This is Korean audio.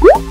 Woo!